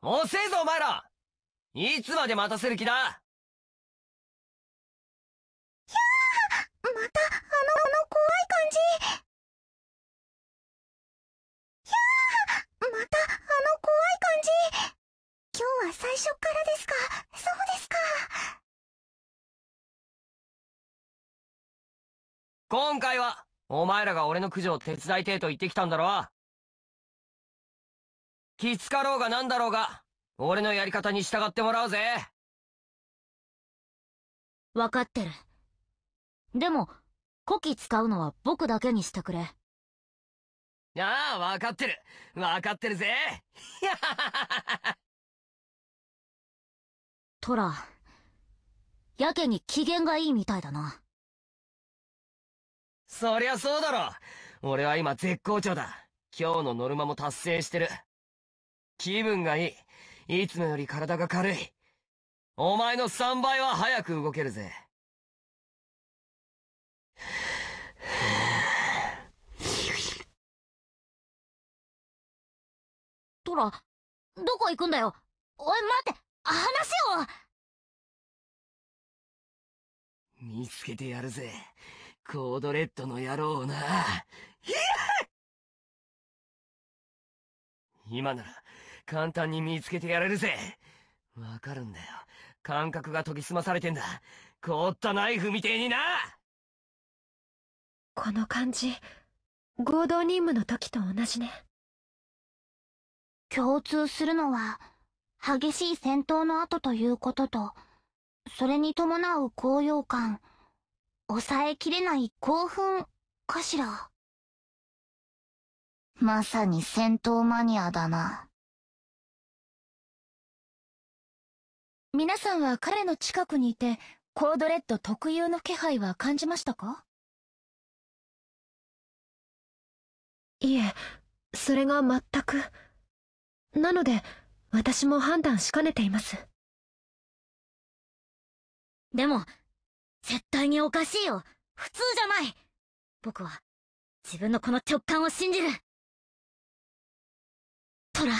遅えぞお前らいつまで待たせる気だ？ひゃーまたあの、あの怖い感じ。ひゃーまたあの怖い感じ。今日は最初からですか？そうですか。今回はお前らが俺の駆除を手伝いてえと言ってきたんだろきつかろうがなんだろうが俺のやり方に従ってもらうぜ。わかってる。でも古希使うのは僕だけにしてくれ。ああ分かってる。分かってるぜ。トラやけに機嫌がいいみたいだな。そりゃそうだろ。俺は今絶好調だ。今日のノルマも達成してる気分がいい。いつもより体が軽い。お前の3倍は早く動けるぜ。トラどこ行くんだよ？おい待って話を見つけてやるぜ。コードレッドの野郎をな今なら簡単に見つけてやれるぜ。わかるんだよ。感覚が研ぎ澄まされてんだ。凍ったナイフみてえにな。この感じ。合同任務の時と同じね。共通するのは激しい戦闘の後ということとそれに伴う高揚感抑えきれない興奮かしら。まさに戦闘マニアだな皆さんは彼の近くにいてコードレッド特有の気配は感じましたか？いえそれが全く。なので私も判断しかねています。でも絶対におかしいよ。普通じゃない。僕は自分のこの直感を信じる。トラ